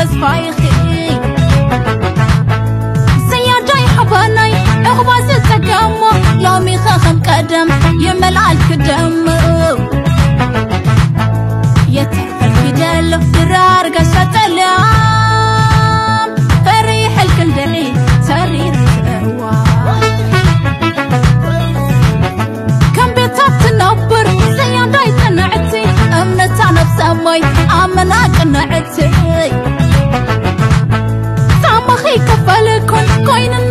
بس فايخي سيارتي حباني اخباز التقام لامي خخم قدم يملعل كدم يتحفل فدال فرار قشة الام فريح الكندعي سرير كم بيتات تنبر سيارتي تنعتي امنت نفس أمي امنا قنعتي. كفالك كن كوين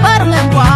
orang yang kuat